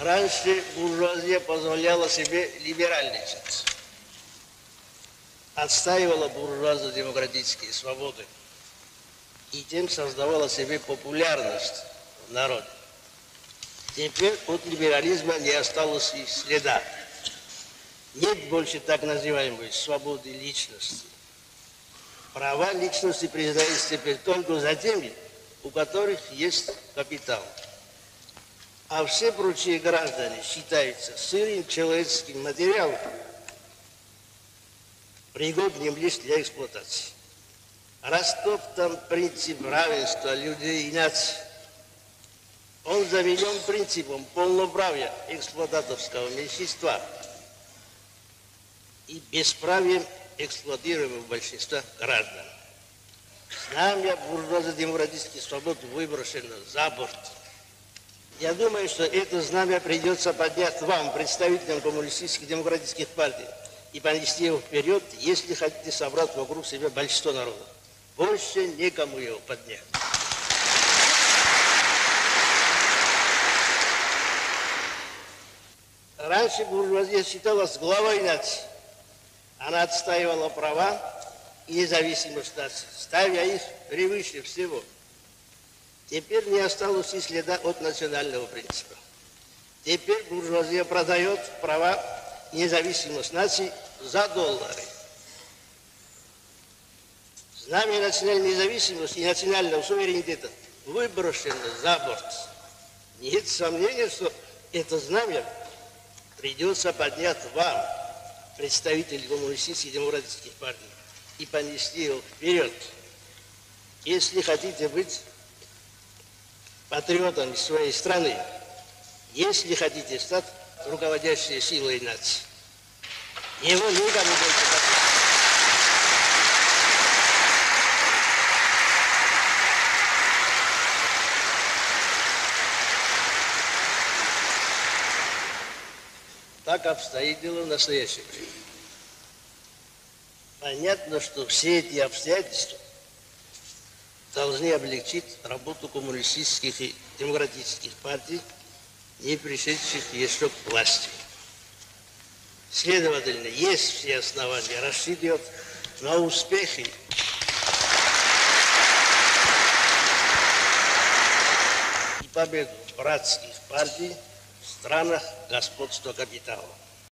Раньше буржуазия позволяла себе либеральничать. Отстаивала буржуазно-демократические свободы. И тем создавала себе популярность в народе. Теперь от либерализма не осталось и следа. Нет больше так называемой свободы личности. Права личности признаются теперь только за теми, у которых есть капитал. А все прочие граждане считаются сырым человеческим материалом, пригодным лишь для эксплуатации. Растоптан принцип равенства людей и наций. Он заменен принципом полноправия эксплуататорского меньшинства и бесправием эксплуатируемого большинства граждан. Знамя буржуазно-демократических свобод выброшено за борт. Я думаю, что это знамя придется поднять вам, представителям коммунистических демократических партий, и понести его вперед, если хотите собрать вокруг себя большинство народа. Больше некому его поднять. Раньше буржуазия считалась главой нации. Она отстаивала права и независимость нации, ставя их превыше всего. Теперь не осталось и следа от национального принципа. Теперь буржуазия продает права независимость нации за доллары. Знамя национальной независимости и национального суверенитета выброшено за борт. Нет сомнения, что это знамя придется поднять вам, представителей коммунистических и демократических партий, и понести его вперед. Если хотите быть патриотами своей страны, если хотите стать руководящей силой нации, его никому больше не Так обстоит дело в настоящее время. Понятно, что все эти обстоятельства должны облегчить работу коммунистических и демократических партий, не пришедших еще к власти. Следовательно, есть все основания рассчитывать на успехи и победу братских партий в странах господства капитала.